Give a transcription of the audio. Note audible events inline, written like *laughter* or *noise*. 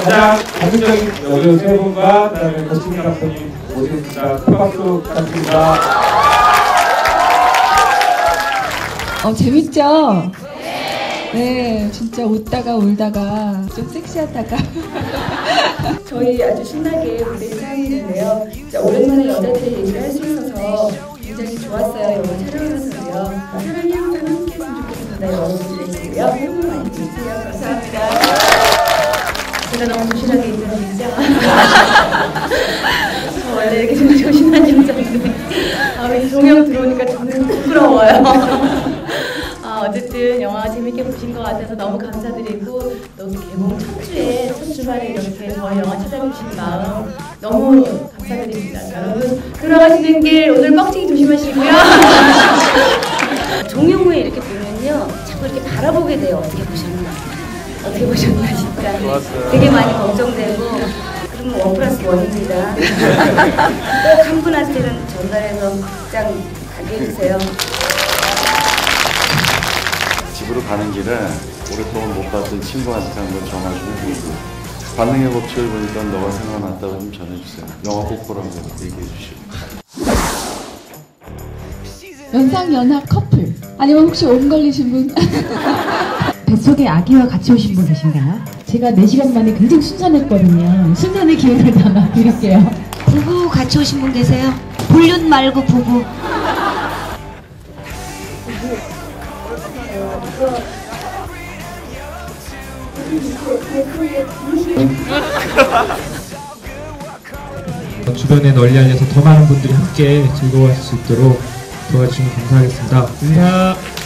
가장 가슴적인 여자 세 분과 그다음에 거친 감독님 모시겠습니다. 큰 박수 부탁드립니다. 어, 재밌죠? 네, 진짜 웃다가 울다가 좀 섹시하다가. *laughs* 저희 아주 신나게 무대. 진짜 오랜만에 여자들의 얘기를 할 수 있어서 굉장히 좋았어요. 영화 촬영하면서도요. 사랑이 항상 함께 했으면 좋겠습니다. 여러분들에게요. 홍보 많이 해주세요. 감사합니다. 제가 너무 조신하게 인사드리죠? 저 원래 이렇게 좀 조신한 여자인데 다음에 조명 들어오니까 저는 부끄러워요. *laughs* 아, 어쨌든 영화 재밌게 보신 것 같아서 너무 감사드리고 또 개봉 첫 주에 첫 주말에 이렇게 저희 영화 찾아주신 마음 너무 감사드립니다. 여러분 돌아가시는 길 오늘 빡치기 조심하시고요. *laughs* 종영후에 이렇게 보면요 자꾸 이렇게 바라보게 돼요. 어떻게 보셨나? 어떻게 보셨나 진짜. 되게 많이 걱정되고 그러면 원 플러스 원입니다. 꼭 한 분한테는 전달해서 극장 가게 해주세요. 집으로 가는 길에 오랫동안 못 봤던 친구한테 한번 전화 좀 해보고 반응의 법칙을 보니까 너가 생각났다고 좀 전해주세요. 영화 꼭 보라고 얘기해 주시고. 연상 연하 커플. 아니면 혹시 옴 걸리신 분? *laughs* 뱃속에 아기와 같이 오신 분 계신가요? 제가 4시간 만에 굉장히 순산했거든요. 순산의 기회를 담아 드릴게요. 부부 같이 오신 분 계세요? 불륜 말고 부부. 주변에 널리 알려서 더 많은 분들이 함께 즐거워하실 수 있도록 도와주시면 감사하겠습니다. 감사.